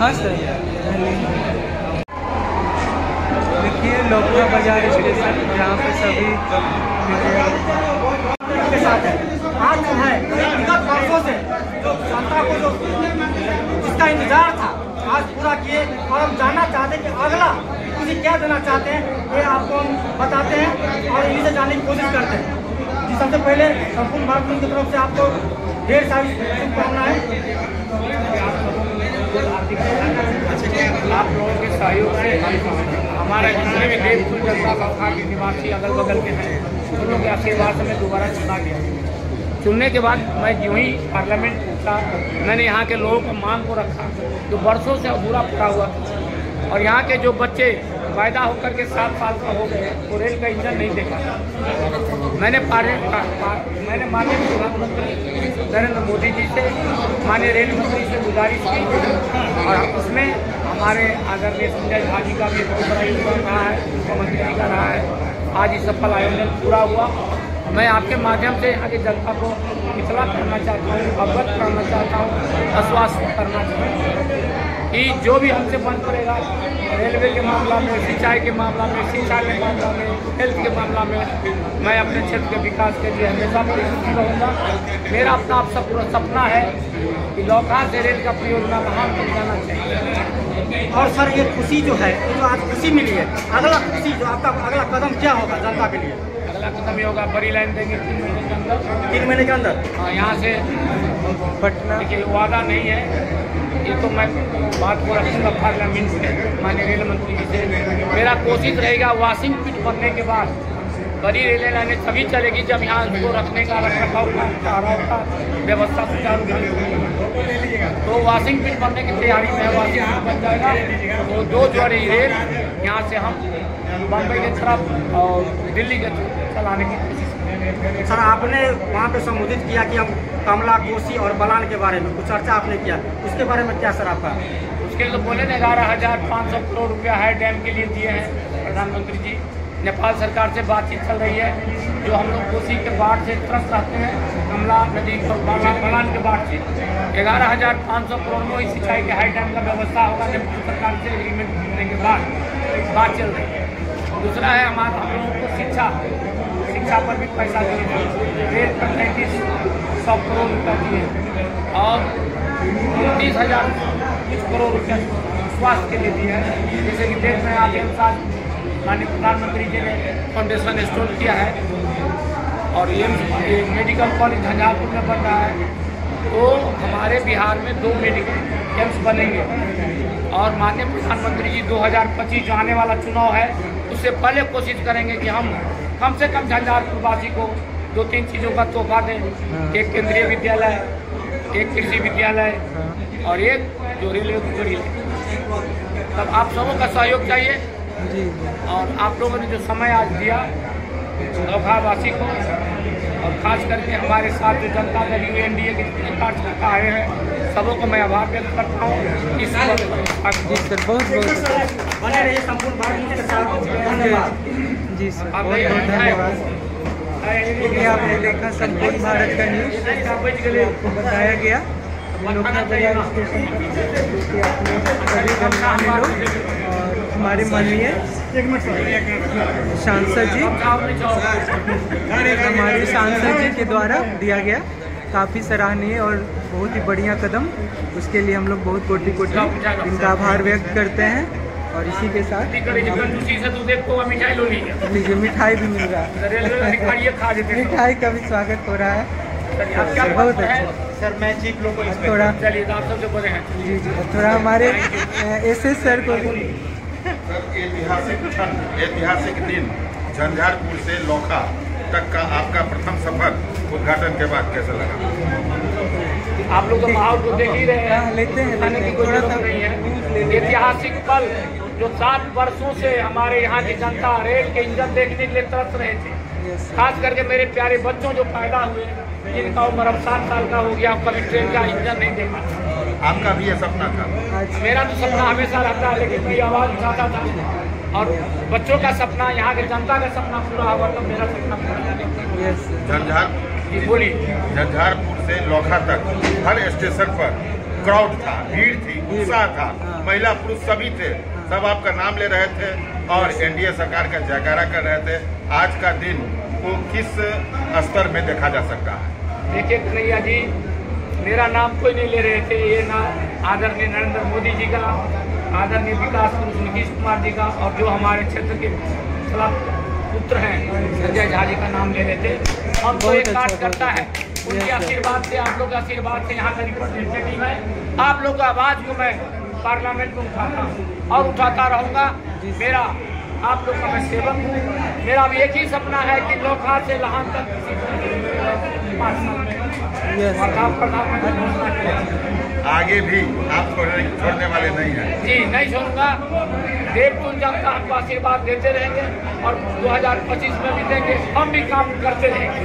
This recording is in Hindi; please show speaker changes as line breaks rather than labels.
हाँ सर। देखिए लोकरा बाज़ार स्टेशन यहाँ पे सभी के साथ है। आज है विगत वर्षों से जो जनता को जो इंतज़ार था, आज पूरा किए और हम जानना चाहते हैं कि अगला उसे क्या देना चाहते हैं, ये आपको हम बताते हैं और इन्हीं से जानने की कोशिश करते हैं। जी, सबसे पहले संपूर्ण भारत की तरफ़ से आपको ढेर सारी शुभकामनाएँ
आप लोगों के सहयोग से हमारे जितने भी कुल जनता सभा के निवासी अगल बगल के हैं उन लोगों के आशीर्वाद से मैं दोबारा चुना गया। चुनने के बाद मैं यूँ ही पार्लियामेंट पहुँचा मैंने यहाँ के लोगों को मांग को रखा जो बरसों से अधूरा पड़ा हुआ था। और यहाँ के जो बच्चे पैदा होकर के सात साल का हो गए वो रेल का इंजन नहीं देखा। मैंने पारे पा, मैंने माननीय प्रधानमंत्री नरेंद्र मोदी जी से माननीय रेल मंत्री से गुजारिश की और उसमें हमारे आदरणीय संजय झा जी का भी बहुत बड़ा योगदान रहा है मुख्यमंत्री जी का रहा है। आज इस सफल आयोजन पूरा हुआ। मैं आपके माध्यम से आगे जनता को इतला करना चाहता हूँ अवगत करना चाहता हूँ आश्वासन करना चाहता हूँ। कि जो भी हमसे बंद करेगा रेलवे के मामला में सिंचाई के मामला में शिक्षा के मामला में हेल्थ के मामला में मैं अपने क्षेत्र के विकास के लिए हमेशा परिस्थिति रहूँगा। मेरा अपना आप सब पूरा सपना है कि लौका से रेल का परियोजना महान तक जाना चाहिए।
और सर ये खुशी जो है ये जो आज खुशी मिली है अगला खुशी जो आपका अगला कदम क्या होगा जनता के लिए?
अगला कदम ये होगा बड़ी लाइन देंगे तीन महीने के अंदर।
तीन महीने के अंदर?
हाँ, यहाँ से पटना। देखिए वादा नहीं है। ये तो मैं बात को रखूँगा पार्लियामेंट में माननीय रेल मंत्री जी से। मेरा कोशिश रहेगा वॉशिंग पिट बनने के बाद बड़ी रेल लाइनें सभी चलेगी जब यहाँ उसको रखने का रख रखाव का व्यवस्था सुचारू तो वॉशिंग पिट बनने की तैयारी में वॉशिंग पिट बन जाएगा। तो दो जोड़ी रेल यहाँ से हम बम्बई के तरफ़ और दिल्ली के चलाने की कोशिश
सर, आपने वहाँ पे संबोधित किया कि हम कमला, कोसी और बलान के बारे में कुछ चर्चा आपने किया। उसके बारे में क्या सर आपका?
उसके लिए तो बोले ना ग्यारह हज़ार पाँच सौ करोड़ रुपया है डैम के लिए दिए हैं प्रधानमंत्री जी। नेपाल सरकार से बातचीत चल रही है। जो हम लोग कोसी के बाढ़ से त्रस्त रहते हैं, कमला नदी और बलान के बाढ़ से ग्यारह हज़ार पाँच सौ करोड़ में सिंचाई के हाई डैम का व्यवस्था होगा नेपाल सरकार से एग्रीमेंट होने के बाद। बात चल रही है। दूसरा है, हमारा हम लोगों को शिक्षा। शिक्षा पर भी पैसा दिए हैं। रेल पर तैंतीस सौ करोड़ रुपया दिए और तीस हज़ार बीस करोड़ रुपया स्वास्थ्य के लिए दिए हैं। जैसे कि देश में आगे अनुसार माननीय प्रधानमंत्री जी ने फाउंडेशन इंस्टॉल किया है। और ये मेडिकल कॉलेज झंझारपुर में बन रहा है। तो हमारे बिहार में दो मेडिकल एम्स बनेंगे। और माननीय प्रधानमंत्री जी 2025 जो आने वाला चुनाव है, उससे पहले कोशिश करेंगे कि हम कम से कम झंझारपुर वासी को दो तीन चीज़ों का तोहफा दें। एक केंद्रीय विद्यालय एक कृषि विद्यालय और एक जो रेलवे की जोड़ी है। तब आप सबों का सहयोग चाहिए। और आप लोगों ने जो समय आज दिया लोखावासी को और खास करके हमारे साथ जो Janata Dal you N D A के जितने कार्यकर्ता आए हैं सबों को मैं आभार व्यक्त करता हूँ। इस
जी सर बहुत बहुत
बने रहिए संपूर्ण भारत के साथ। धन्यवाद।
जी सर। बहुत बहुत धन्यवाद आपने देखा, संपूर्ण भारत का न्यूज़ आपको बताया गया लोग और हमारे माननीय सांसद जी, हमारे सांसद जी के द्वारा दिया गया। काफ़ी सराहनीय और बहुत ही बढ़िया कदम। उसके लिए हम लोग बहुत कोटि कोटि इनका आभार व्यक्त करते हैं। और इसी के साथ
तू देखो मिठाई लो लीजिए
मिठाई भी मिल रहा है।
हैं
मिठाई का भी स्वागत हो रहा है। बहुत अच्छा।
सर मैं चीफ लोग को
थोड़ा
चलिए तो हैं।
जी जी थोड़ा हमारे एस एस सर को भी।
सर ऐतिहासिक क्षण ऐतिहासिक दिन झंझारपुर से लोखा तक का आपका प्रथम सफ़र उद्घाटन के बाद कैसा लगा?
आप लोग तो माहौल को देख ही रहे
हाँ,
हैं
लेते हैं,
की कोई ज़रूरत नहीं है। ऐतिहासिक पल जो सात वर्षों से हमारे यहाँ की जनता रेल के इंजन देखने के लिए तरस रहे थे। खास करके मेरे प्यारे बच्चों जो पैदा हुए जिनका उम्र अब सात साल का हो गया कभी ट्रेन का इंजन नहीं देखा
आपका भी ये सपना था?
मेरा तो सपना हमेशा रहता है लेकिन मैं आवाज़ उठाता था। और बच्चों का सपना यहाँ के जनता का सपना पूरा हुआ तो मेरा सपना पूरा।
झंझार?
जी बोलिए
झंझारपुर से लोखा तक हर स्टेशन पर क्राउड था भीड़ थी उत्साह था। महिला पुरुष सभी थे सब आपका नाम ले रहे थे और एनडीए सरकार का जयकारा कर रहे थे। आज का दिन को किस स्तर में देखा जा सकता है?
देखिए कन्हैया जी मेरा नाम कोई नहीं ले रहे थे ये नाम आदरणीय नरेंद्र मोदी जी का आदरणीय विकास पुरुष नीतीश कुमार जी का और जो हमारे क्षेत्र के पुत्र हैं। संजय झा जी का नाम ले लेते। हम तो एक
अच्छा,
करता है।
अच्छा।
उनके आशीर्वाद से आप लोग के आशीर्वाद से यहाँ का रिप्रेजेंटेटिव है। आप लोग का आवाज़ को मैं पार्लियामेंट में उठाता हूँ और उठाता रहूँगा। मेरा आप लोग का मैं सेवक हूँ। मेरा भी एक ही सपना है कि लोखा से लहान तक किसी प्रधानमंत्री घोषणा
आगे भी आप छोड़ने छोड़ने वाले नहीं हैं।
जी नहीं छोड़ूँगा। देवपुर जनता हमको आशीर्वाद देते रहेंगे और 2025 में भी देंगे हम भी काम करते रहेंगे।